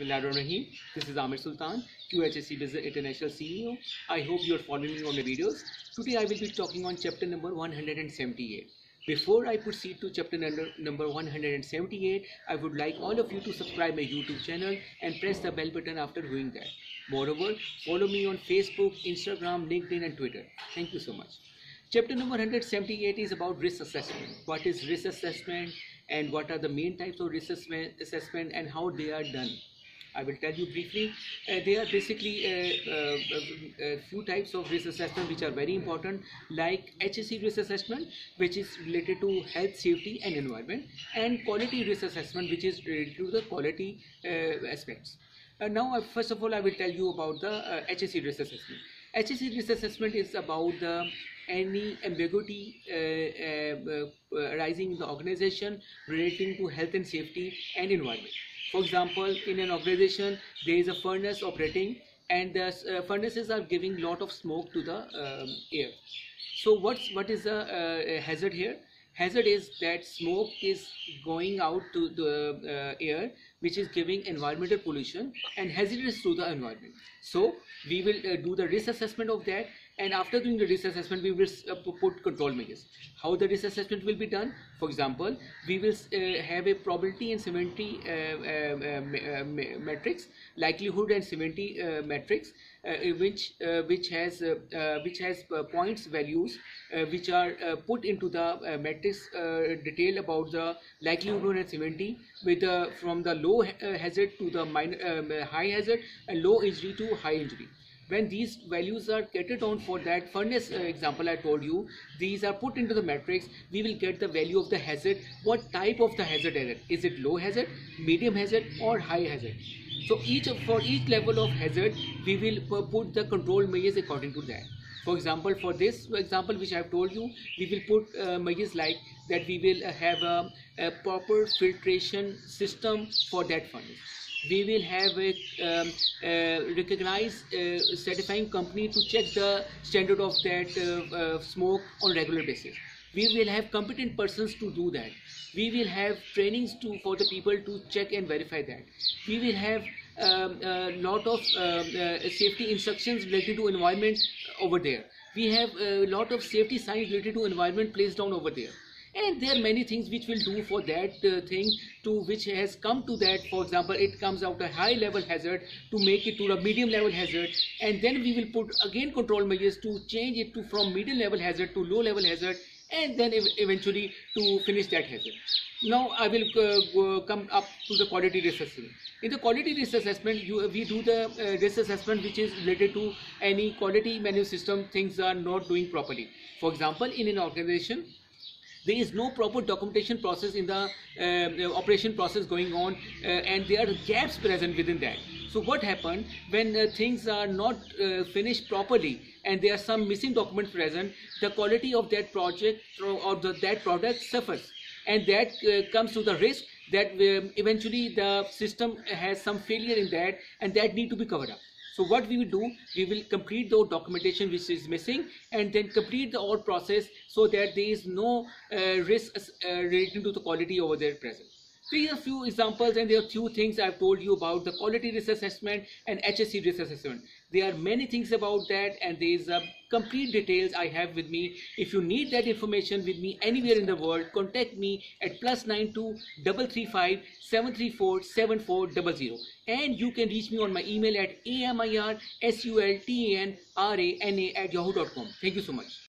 Bismillahirrahmanirrahim. This is Amir Sultan, QHSE Business International CEO. I hope you are following me on my videos. Today I will be talking on chapter number 178. Before I proceed to chapter number, number 178, I would like all of you to subscribe my YouTube channel and press the bell button after doing that. Moreover, follow me on Facebook, Instagram, LinkedIn and Twitter. Thank you so much. Chapter number 178 is about risk assessment. What is risk assessment and what are the main types of risk assessment and how they are done. I will tell you briefly. Uh, there are basically a, a, a, few types of risk assessment which are very important, like HSE risk assessment, which is related to health, safety, and environment, and quality risk assessment, which is related to the quality uh, aspects. Uh, now, uh, first of all, I will tell you about the uh, HSE risk assessment. HSE risk assessment is about the any ambiguity uh, uh, arising in the organization relating to health and safety and environment. For example, in an organization, there is a furnace operating and the uh, furnaces are giving a lot of smoke to the um, air. So what's what is the hazard here? hazard is that smoke is going out to the uh, air which is giving environmental pollution and hazardous to the environment so we will uh, do the risk assessment of that and after doing the risk assessment we will uh, put control measures. How the risk assessment will be done? For example we will uh, have a probability and severity uh, um, uh, uh, uh matrix likelihood and severity uh, matrix which which has which has points values which are put into the matrix detail about the likelihood and severity with from the low hazard to the minor, high hazard and low injury to high injury when these values are catered on for that furnace uh, example I told you, these are put into the matrix, we will get the value of the hazard, what type of the hazard is it? Is it low hazard, medium hazard or high hazard? So each for each level of hazard, we will put the control measures according to that. For example, for this example which I have told you, we will put uh, measures like that we will have a, a proper filtration system for that furnace we will have a um, uh, recognized uh, certifying company to check the standard of that uh, uh, smoke on regular basis. We will have competent persons to do that. We will have trainings to for the people to check and verify that. We will have um, a lot of um, uh, safety instructions related to environment over there. We have a lot of safety signs related to environment placed down over there and there are many things which will do for that uh, thing to which has come to that for example it comes out a high level hazard to make it to a medium level hazard and then we will put again control measures to change it to from medium level hazard to low level hazard and then ev eventually to finish that hazard. Now I will uh, come up to the quality risk assessment. In the quality risk assessment, you, we do the uh, risk assessment which is related to any quality management system things are not doing properly. For example, in an organization, there is no proper documentation process in the uh, operation process going on uh, and there are gaps present within that. So what happened when uh, things are not uh, finished properly and there are some missing documents present the quality of that project or the, that product suffers. And that uh, comes to the risk that um, eventually the system has some failure in that and that need to be covered up so what we will do, we will complete the documentation which is missing and then complete the all process so that there is no uh, risk uh, relating to the quality over there present. These are few examples and there are few things I've told you about the quality risk assessment and HSE risk assessment. There are many things about that and there is a complete details I have with me. If you need that information with me anywhere in the world, contact me at plus 92 335 734 7400 and you can reach me on my email at amirsultanra at yahoo.com. Thank you so much.